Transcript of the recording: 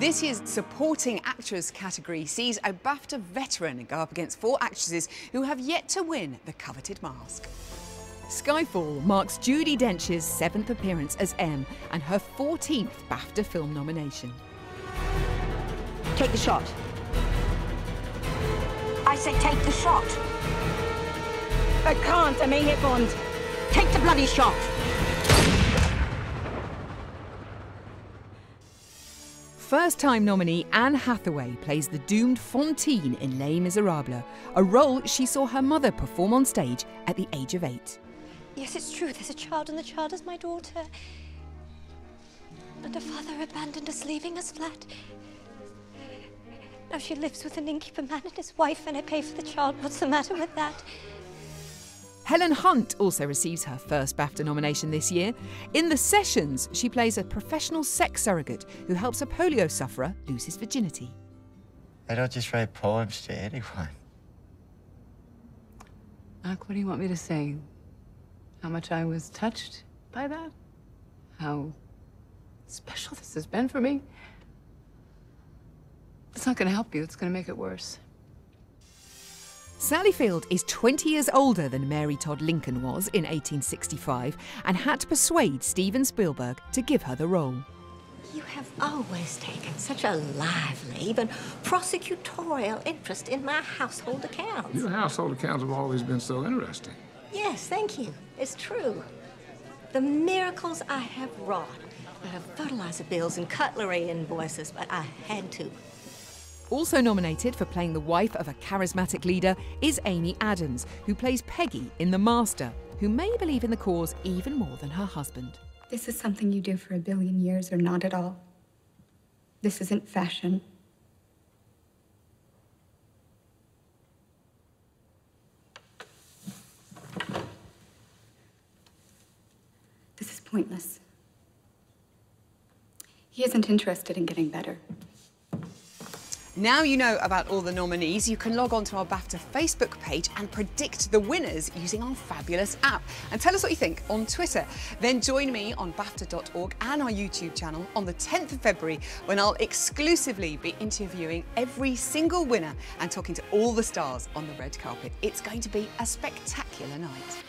This year's Supporting Actress category sees a BAFTA veteran go up against four actresses who have yet to win the coveted mask. Skyfall marks Judi Dench's seventh appearance as M and her 14th BAFTA film nomination. Take the shot. I say take the shot. I can't. I'm hit Bond. Take the bloody shot. First time nominee Anne Hathaway plays the doomed Fantine in Les Miserables, a role she saw her mother perform on stage at the age of eight. Yes, it's true. There's a child, and the child is my daughter. And her father abandoned us, leaving us flat. Now she lives with an innkeeper man and his wife, and I pay for the child. What's the matter with that? Helen Hunt also receives her first BAFTA nomination this year. In The Sessions, she plays a professional sex surrogate who helps a polio sufferer lose his virginity. I don't just write poems to anyone. Mark, what do you want me to say? How much I was touched by that? How special this has been for me? It's not going to help you, it's going to make it worse. Sally Field is 20 years older than Mary Todd Lincoln was in 1865 and had to persuade Steven Spielberg to give her the role. You have always taken such a lively, even prosecutorial interest in my household accounts. Your household accounts have always been so interesting. Yes, thank you. It's true. The miracles I have wrought. I have fertilizer bills and cutlery invoices, but I had to. Also nominated for playing the wife of a charismatic leader is Amy Adams, who plays Peggy in The Master, who may believe in the cause even more than her husband. This is something you do for a billion years or not at all. This isn't fashion. This is pointless. He isn't interested in getting better. Now you know about all the nominees, you can log on to our BAFTA Facebook page and predict the winners using our fabulous app. And tell us what you think on Twitter. Then join me on BAFTA.org and our YouTube channel on the 10th of February when I'll exclusively be interviewing every single winner and talking to all the stars on the red carpet. It's going to be a spectacular night.